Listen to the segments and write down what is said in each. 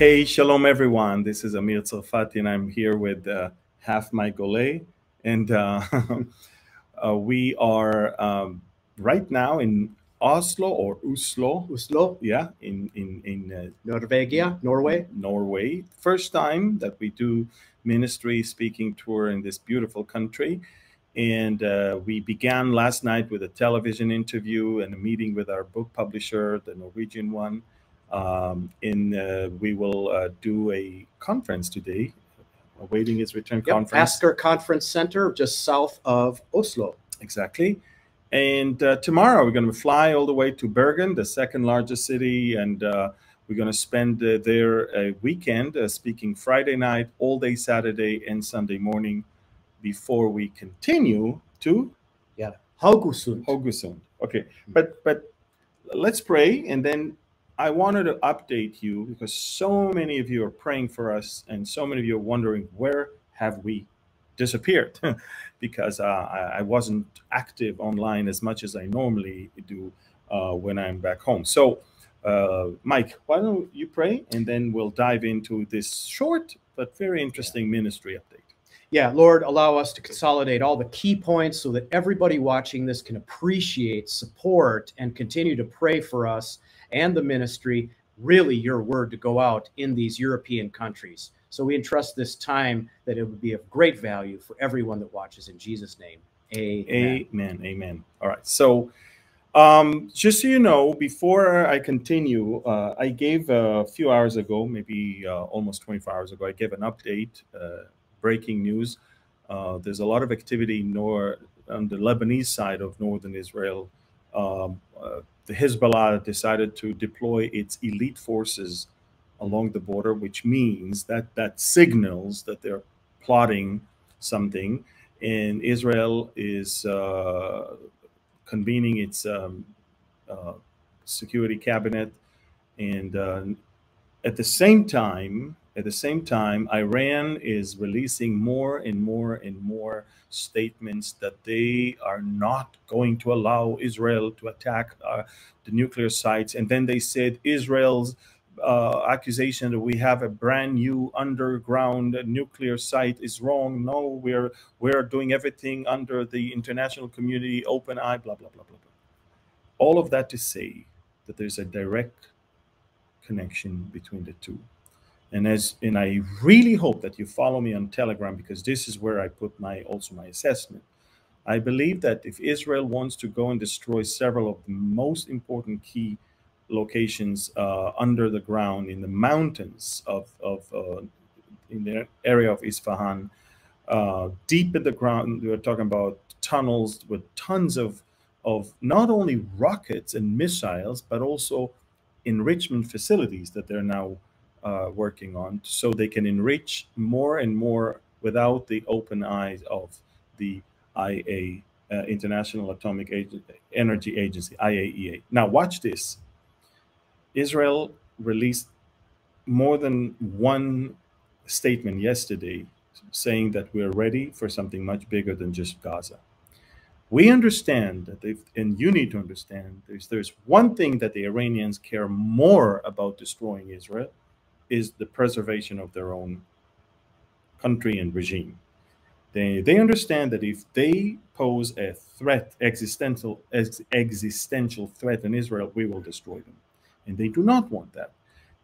Hey, shalom everyone. This is Amir Tsarfati, and I'm here with uh, Half My Golay. And uh, uh, we are um, right now in Oslo or Oslo. Oslo, Yeah, in, in, in uh, Norvegia, Norway. Norway. First time that we do ministry speaking tour in this beautiful country. And uh, we began last night with a television interview and a meeting with our book publisher, the Norwegian one. Um, and uh, we will uh, do a conference today, awaiting his return Yep, conference. Asker Conference Center, just south of Oslo. Exactly. And uh, tomorrow we're going to fly all the way to Bergen, the second largest city, and uh, we're going to spend uh, there a weekend uh, speaking Friday night, all day Saturday, and Sunday morning before we continue to Yeah. Haugesund. Haugesund. Okay, but but let's pray, and then I wanted to update you because so many of you are praying for us, and so many of you are wondering where have we disappeared because uh, I, wasn't active online as much as I normally do uh, when I'm back home. So, uh, Mike, why don't you pray, and then we'll dive into this short but very interesting ministry update. Yeah, Lord, allow us to consolidate all the key points so that everybody watching this can appreciate, support, and continue to pray for us and the ministry. Really, your word to go out in these European countries. So we entrust this time that it would be of great value for everyone that watches in Jesus' name. Amen. Amen. Amen. All right. So, um, just so you know, before I continue, uh, I gave a few hours ago, maybe uh, almost 24 hours ago, I gave an update, uh, breaking news. Uh, there's a lot of activity nor on the Lebanese side of northern Israel. Um, uh, the Hezbollah decided to deploy its elite forces along the border, which means that that signals that they're plotting something. And Israel is uh, convening its um, uh, security cabinet, and uh, at the same time, at the same time, Iran is releasing more and more and more statements that they are not going to allow Israel to attack uh, the nuclear sites. And then they said Israel's uh, accusation that we have a brand new underground nuclear site is wrong. No, we're we're doing everything under the international community, open eye, blah blah blah blah blah. All of that to say that there's a direct connection between the two. And as and I really hope that you follow me on Telegram because this is where I put my also my assessment. I believe that if Israel wants to go and destroy several of the most important key locations uh, under the ground in the mountains of, of uh, in the area of Isfahan, uh, deep in the ground. We're talking about tunnels with tons of of not only rockets and missiles, but also enrichment facilities that they're now uh, working on, so they can enrich more and more without the open eyes of the IA, uh, International Atomic Ag- Energy Agency, IAEA. Now, watch this. Israel released more than one statement yesterday saying that we're ready for something much bigger than just Gaza. We understand that and you need to understand, there's, there's one thing that the Iranians care more about destroying Israel is the preservation of their own country and regime. They, they understand that if they pose a threat, existential, ex, existential threat in Israel, we will destroy them. And they do not want that.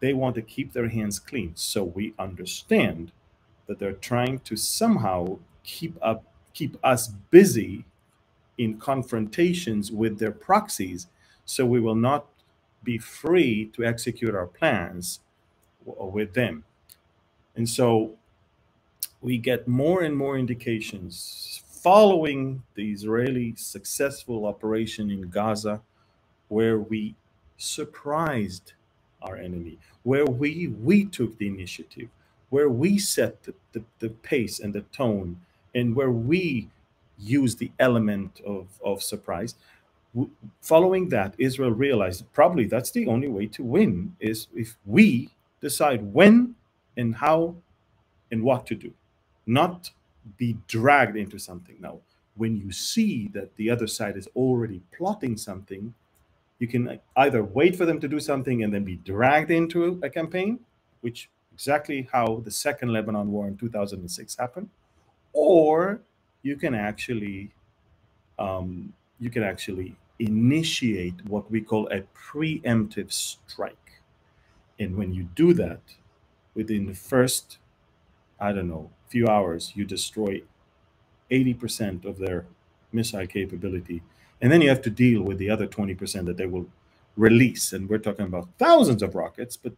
They want to keep their hands clean. So we understand that they're trying to somehow keep up keep us busy in confrontations with their proxies so we will not be free to execute our plans with them. And so we get more and more indications following the Israeli successful operation in Gaza where we surprised our enemy, where we we took the initiative, where we set the, the, the pace and the tone, and where we used the element of, of surprise. Following that, Israel realized probably that's the only way to win is if we decide when and how and what to do, not be dragged into something. Now, when you see that the other side is already plotting something, you can either wait for them to do something and then be dragged into a campaign, which exactly how the second Lebanon war in 2006 happened, or you can actually um, you can actually initiate what we call a preemptive strike. And when you do that, within the first, I don't know, few hours, you destroy 80% of their missile capability. And then you have to deal with the other 20% that they will release. And we're talking about thousands of rockets, but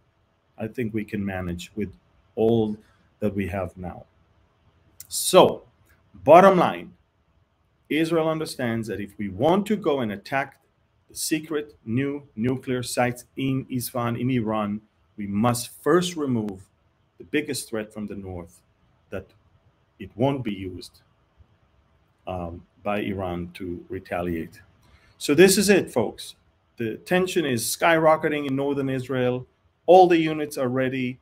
I think we can manage with all that we have now. So, bottom line Israel understands that if we want to go and attack secret new nuclear sites in Isfahan, in Iran, we must first remove the biggest threat from the north that it won't be used um, by Iran to retaliate. So this is it, folks. The tension is skyrocketing in northern Israel. All the units are ready.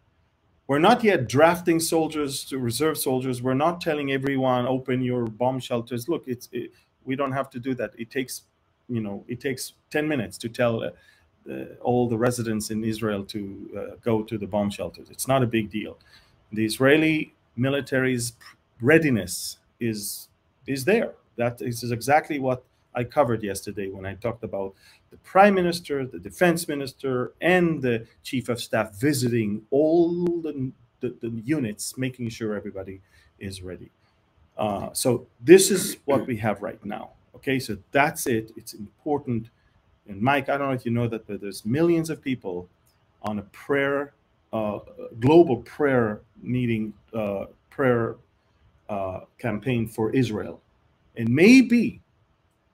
We're not yet drafting soldiers to reserve soldiers. We're not telling everyone open your bomb shelters. Look, it's it, we don't have to do that. It takes, you know, it takes 10 minutes to tell uh, uh, all the residents in Israel to uh, go to the bomb shelters. It's not a big deal. The Israeli military's readiness is is there. That is is exactly what I covered yesterday when I talked about the prime minister, the defense minister, and the chief of staff visiting all the, the, the units, making sure everybody is ready. Uh, so this is what we have right now. Okay, so that's it. It's important. And Mike, I don't know if you know that, but there's millions of people on a prayer, uh, global prayer meeting, uh, prayer uh, campaign for Israel. And maybe,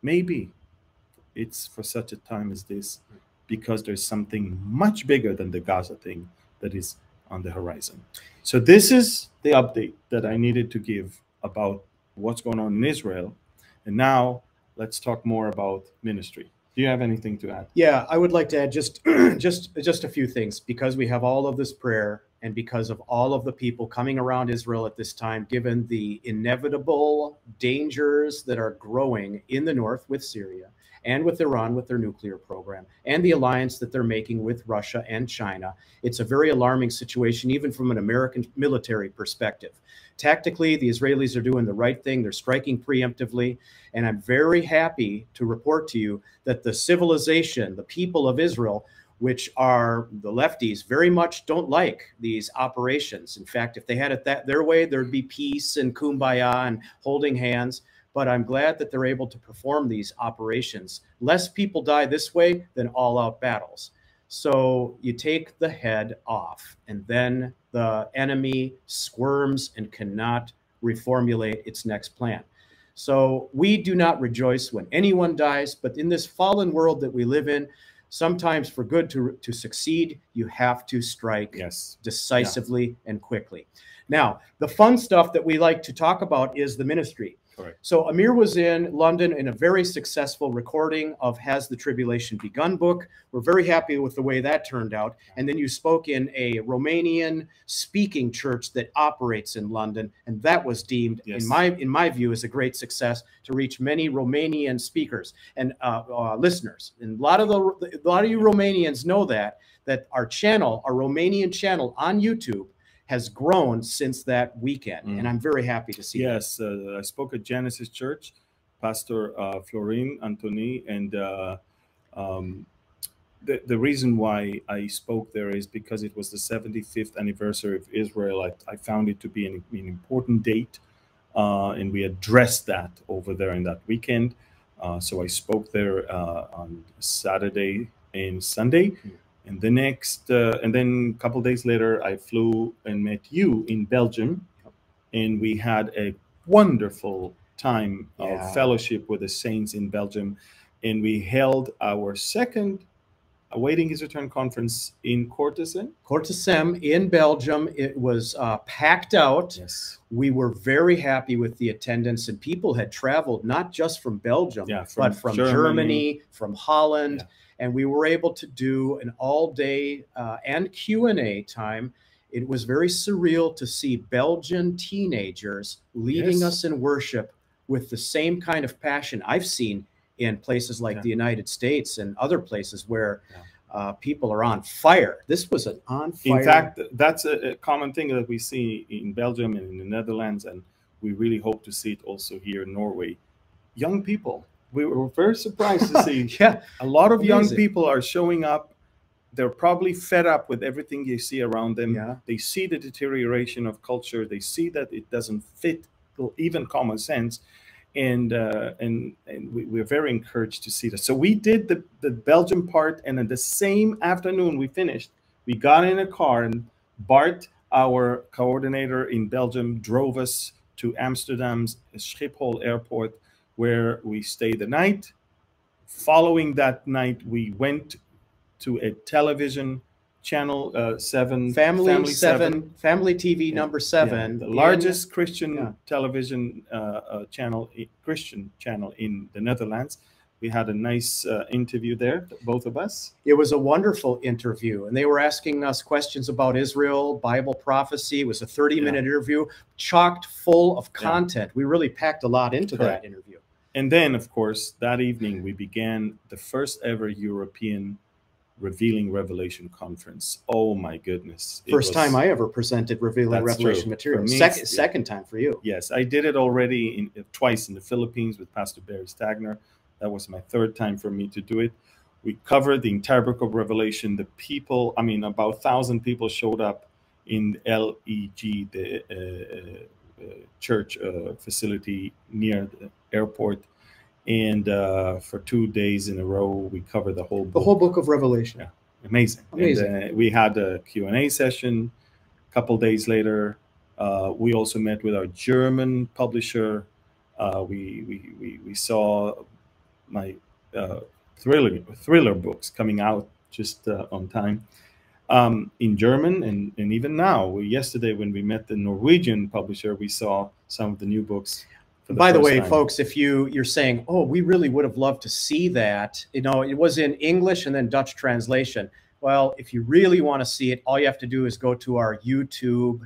maybe it's for such a time as this because there's something much bigger than the Gaza thing that is on the horizon. So this is the update that I needed to give about what's going on in Israel. And now let's talk more about ministry. Do you have anything to add? Yeah, I would like to add just just just a few things because we have all of this prayer and because of all of the people coming around Israel at this time, given the inevitable dangers that are growing in the north with Syria and with Iran with their nuclear program and the alliance that they're making with Russia and China. It's a very alarming situation, even from an American military perspective. Tactically, the Israelis are doing the right thing. They're striking preemptively. And I'm very happy to report to you that the civilization, the people of Israel, which are the lefties very much don't like these operations. In fact, if they had it that their way, there'd be peace and kumbaya and holding hands but I'm glad that they're able to perform these operations. Less people die this way than all out battles. So you take the head off, and then the enemy squirms and cannot reformulate its next plan. So we do not rejoice when anyone dies, but in this fallen world that we live in, sometimes for good to, to succeed, you have to strike yes. decisively yeah. and quickly. Now, the fun stuff that we like to talk about is the ministry. Correct. So Amir was in London in a very successful recording of Has the Tribulation Begun book. We're very happy with the way that turned out. And then you spoke in a Romanian speaking church that operates in London, and that was deemed, yes. in my in my view, as a great success to reach many Romanian speakers and uh, uh, listeners. And a lot of the a lot of you Romanians know that that our channel, our Romanian channel on YouTube has grown since that weekend, mm. and I'm very happy to see. Yes, uh, I spoke at Genesis Church, Pastor uh, Florin Antoni, and uh, um, the the reason why I spoke there is because it was the 75th anniversary of Israel. I, I found it to be an, an important date, uh, and we addressed that over there in that weekend. Uh, so I spoke there uh, on Saturday and Sunday. Mm and the next uh, and then a couple days later i flew and met you in belgium and we had a wonderful time yeah. of fellowship with the saints in belgium and we held our second awaiting his return conference in Kortessem. Kortessem in Belgium. It was uh, packed out. Yes. We were very happy with the attendance, and people had traveled not just from Belgium, yeah, from but from Germany, Germany from Holland. Yeah and we were able to do an all day uh, and q&a time it was very surreal to see belgian teenagers leading yes. us in worship with the same kind of passion i've seen in places like yeah. the united states and other places where yeah. Uh, people are on fire. This was an on fire. In fact, that's a, a, common thing that we see in Belgium and in the Netherlands, and we really hope to see it also here in Norway. Young people. We were very surprised to see yeah, a lot of amazing. young people are showing up. They're probably fed up with everything you see around them. Yeah. They see the deterioration of culture. They see that it doesn't fit even common sense and uh, and and we, we're very encouraged to see that. So we did the the Belgium part, and in the same afternoon we finished. We got in a car, and Bart, our coordinator in Belgium, drove us to Amsterdam's Schiphol airport, where we stayed the night. Following that night, we went to a television channel uh, seven family, family seven, seven, family tv number seven yeah, the largest christian yeah. television uh, uh, channel christian channel in the netherlands. We had a nice uh, interview there both of us. It was a wonderful interview and they were asking us questions about israel bible prophecy. It was a 30 yeah. minute interview chocked full of content. We really packed a lot into Correct. that interview and then of course that evening we began the first ever european Revealing Revelation conference. Oh my goodness! It First was, time I ever presented Revealing Revelation true. material. Me, second, yeah. second time for you. Yes, I did it already in, twice in the Philippines with Pastor Barry Stagner. That was my third time for me to do it. We covered the entire book of Revelation. The people, I mean, about thousand people showed up in LEG, the uh, uh, church uh, facility near the airport and uh, for two days in a row we covered the whole book. the whole book. of revelation. Yeah amazing. Amazing. and, uh, we had a q&a session a couple days later. Uh, we also met with our german publisher. Uh, we, we, we, we saw my uh, thriller thriller books coming out just uh, on time um, in German, and, and even now, we, yesterday when we met the Norwegian publisher, we saw some of the new books by the way, time. folks, if you you're saying, "Oh, we really would have loved to see that," you know, it was in English and then Dutch translation. Well, if you really want to see it, all you have to do is go to our YouTube,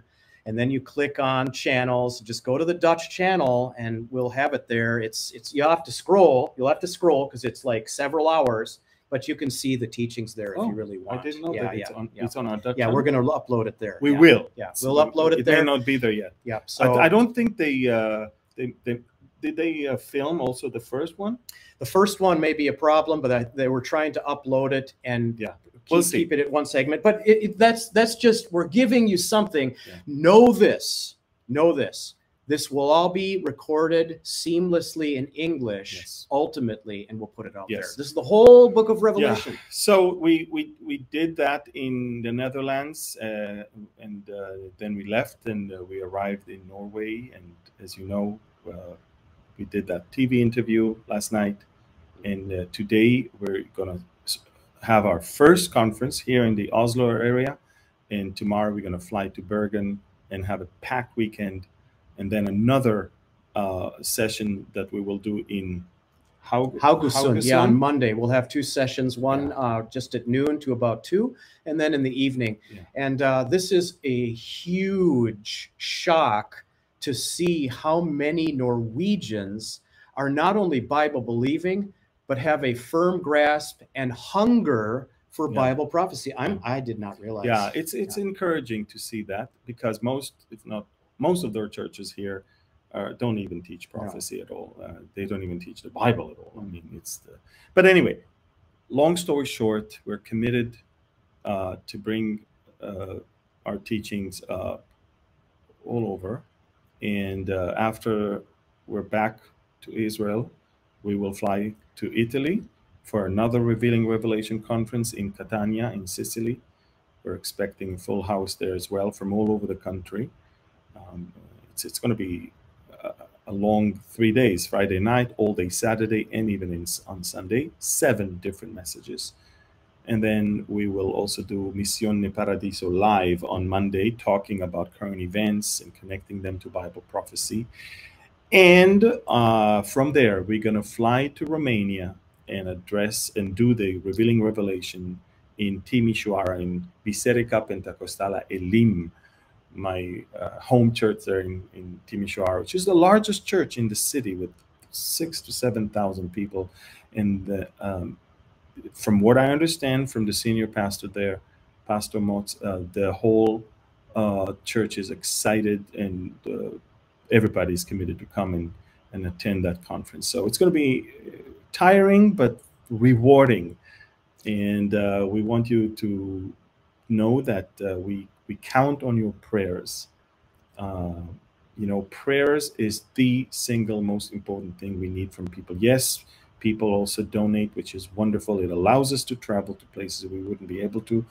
and then you click on channels. Just go to the Dutch channel, and we'll have it there. It's it's you'll have to scroll. You'll have to scroll because it's like several hours. But you can see the teachings there if oh, you really want. I didn't know yeah, that. It's, on, yeah. it's on our Dutch. Yeah, channel. we're going to upload it there. We yeah. will. Yeah, we'll so upload it, it there. It may not be there yet. Yeah. So I, I don't think they. Uh, they, they did they uh, film also the first one? The first one may be a problem, but I, they were trying to upload it and yeah, keep, we'll keep it at one segment. But it, it, that's that's just we're giving you something. Yeah. Know this. Know this. This will all be recorded seamlessly in English yes. ultimately, and we'll put it out yes. there. This is the whole book of Revelation. Yeah. So we we we did that in the Netherlands, uh, and uh, then we left, and uh, we arrived in Norway. And as you know, uh, we did that TV interview last night, and uh, today we're gonna have our first conference here in the Oslo area, and tomorrow we're gonna fly to Bergen and have a packed weekend, and then another uh, session that we will do in Haug- Haugesund. Yeah, on Monday we'll have two sessions. One yeah. uh, just at noon to about two, and then in the evening. Yeah. And uh, this is a huge shock to see how many Norwegians are not only Bible believing, but have a firm grasp and hunger for yeah. Bible prophecy. I'm I did not realize. Yeah, it's it's encouraging to see that because most, if not most of their churches here, uh, don't even teach prophecy no. at all. Uh, they don't even teach the Bible at all. I mean, it's the. But anyway, long story short, we're committed uh, to bring uh, our teachings uh, all over and uh, after we're back to Israel, we will fly to Italy for another Revealing Revelation conference in Catania in Sicily. We're expecting a full house there as well from all over the country. Um, it's it's going to be a, a, long three days Friday night, all day Saturday, and even in, on Sunday. Seven different messages. And then we will also do Missione Paradiso live on Monday, talking about current events and connecting them to Bible prophecy. And uh, from there, we're going to fly to Romania and address and do the revealing revelation in Timișoara, in Biserica Pentecostală Elim, my uh, home church there in, in Timișoara, which is the largest church in the city with six to 7,000 people. And um, from what I understand from the senior pastor there, Pastor Motz, uh, the whole uh, church is excited and uh, everybody's committed to come and, and attend that conference. So it's going to be tiring but rewarding, and uh, we want you to know that uh, we we count on your prayers. Uh, you know, prayers is the single most important thing we need from people. Yes, people also donate, which is wonderful. It allows us to travel to places we wouldn't be able to,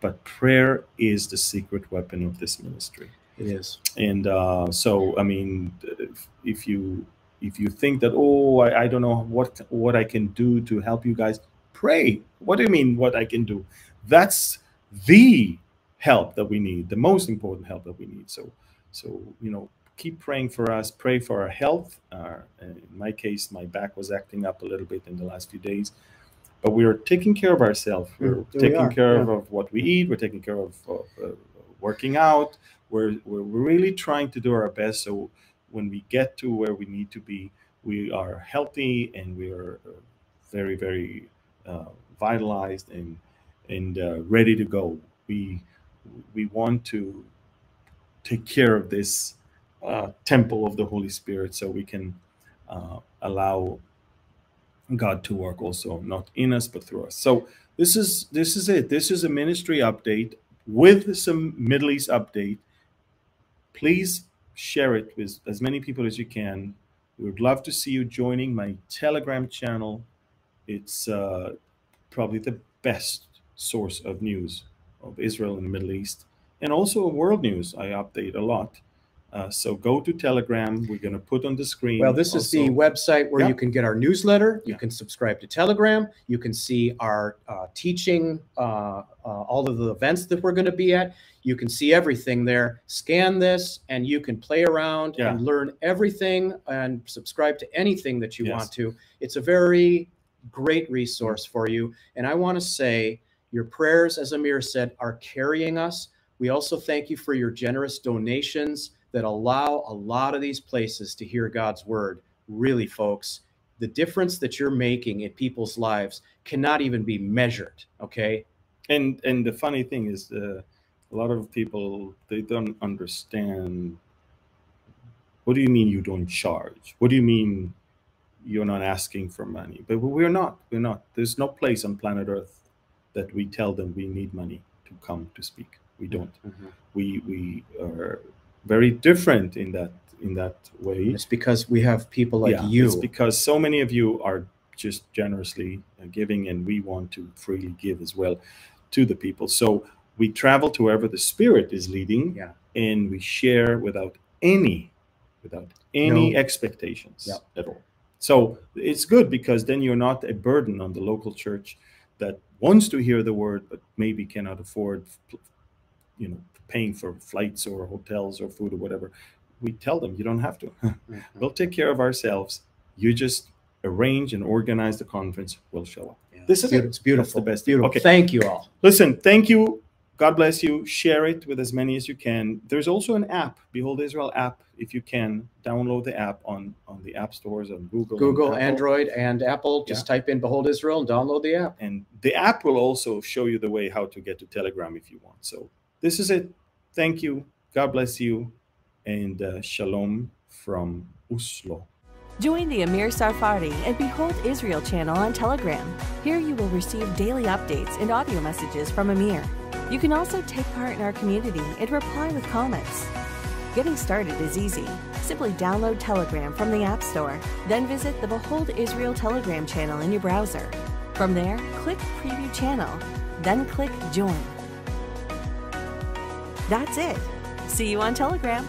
but prayer is the secret weapon of this ministry. It is. And uh, so, I mean, if, if you if you think that oh I, I don't know what what I can do to help you guys, pray. What do you mean? What I can do? That's the help that we need, the most important help that we need. So, so you know, keep praying for us. Pray for our health. Uh, in my case, my back was acting up a little bit in the last few days, but we are taking care of ourselves. Mm, we're taking we care yeah. of, what we eat. We're taking care of, of uh, working out. We're we're really trying to do our best. So when we get to where we need to be, we are healthy and we are uh, very very uh, vitalized and and uh, ready to go. We we want to take care of this uh, temple of the Holy Spirit so we can uh, allow God to work also not in us but through us. So this is this is it. This is a ministry update with some Middle East update. Please share it with as many people as you can. We would love to see you joining my Telegram channel. It's uh, probably the best source of news of Israel and the Middle East, and also world news. I update a lot. Uh, so go to Telegram. We're going to put on the screen. Well, this also. is the website where yeah. you can get our newsletter. You yeah. can subscribe to Telegram. You can see our uh, teaching, uh, uh all of the events that we're going to be at. You can see everything there. Scan this, and you can play around yeah. and learn everything and subscribe to anything that you yes. want to. It's a very great resource for you. And I want to say your prayers, as Amir said, are carrying us. We also thank you for your generous donations that allow a lot of these places to hear God's word. Really, folks, the difference that you're making in people's lives cannot even be measured. Okay. And and the funny thing is, uh, a lot of people they don't understand. What do you mean you don't charge? What do you mean you're not asking for money? But we're not. We're not. There's no place on planet Earth that we tell them we need money to come to speak. We don't. Mm-hmm. We we are very different in that in that way. It's because we have people like yeah, you. It's because so many of you are just generously giving, and we want to freely give as well to the people. So we travel to wherever the Spirit is leading, yeah. and we share without any without any no. expectations yeah. at all. So it's good because then you're not a burden on the local church that wants to hear the word but maybe cannot afford you know paying for flights or hotels or food or whatever we tell them you don't have to. Mm-hmm. we'll take care of ourselves. You just arrange and organize the conference. We'll show up. Yeah, this is it. it's beautiful. That's the best. Beautiful. Okay. Thank you all. Listen thank you god bless you share it with as many as you can there's also an app behold israel app if you can download the app on on the app stores on Google, Google, and Android, and Apple. Just yeah. type in "Behold Israel" and download the app. And the app will also show you the way how to get to Telegram if you want. So this is it. Thank you. God bless you, and uh, shalom from Oslo. Join the Amir Tsarfati and Behold Israel channel on Telegram. Here you will receive daily updates and audio messages from Amir. You can also take part in our community and reply with comments. Getting started is easy. Simply download Telegram from the App Store, then visit the Behold Israel Telegram channel in your browser. From there, click Preview Channel, then click Join. That's it. See you on Telegram.